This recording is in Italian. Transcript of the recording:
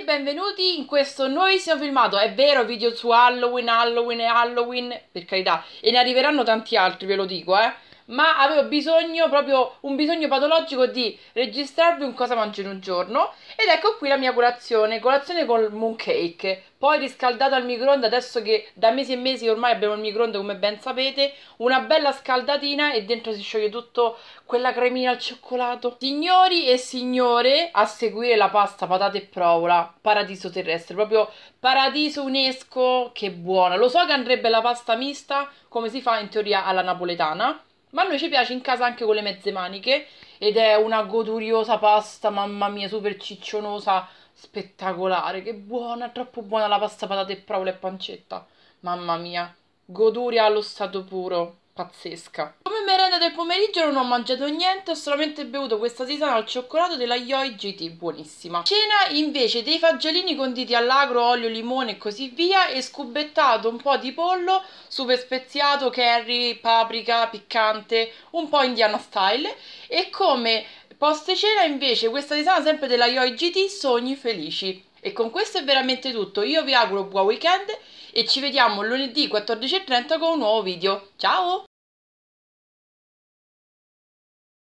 benvenuti in questo nuovissimo filmato. È vero, video su Halloween, Halloween e Halloween, per carità, e ne arriveranno tanti altri, ve lo dico, eh. Ma avevo bisogno, proprio un bisogno patologico di registrarvi un cosa mangio in un giorno. Ed ecco qui la mia colazione, colazione col mooncake. Poi riscaldata al microonde, adesso che da mesi e mesi ormai abbiamo il microonde come ben sapete, una bella scaldatina e dentro si scioglie tutto quella cremina al cioccolato. Signori e signore, a seguire la pasta patate e provola, paradiso terrestre, proprio paradiso UNESCO, che buona. Lo so che andrebbe la pasta mista, come si fa in teoria alla napoletana, ma a noi ci piace in casa anche con le mezze maniche ed è una goduriosa pasta, mamma mia, super ciccionosa, spettacolare, che buona, troppo buona la pasta patate e provola e pancetta. Mamma mia, goduria allo stato puro, pazzesca. Come merenda del pomeriggio non ho mangiato niente, ho solamente bevuto questa tisana al cioccolato della Yoi GT, buonissima. Cena invece dei fagiolini conditi all'agro, olio, limone e così via e scubettato un po' di pollo, super speziato, curry, paprika, piccante, un po' indiana style e come post cena invece questa tisana sempre della Yoi GT, sogni felici. E con questo è veramente tutto, io vi auguro buon weekend e ci vediamo lunedì 14.30 con un nuovo video. Ciao!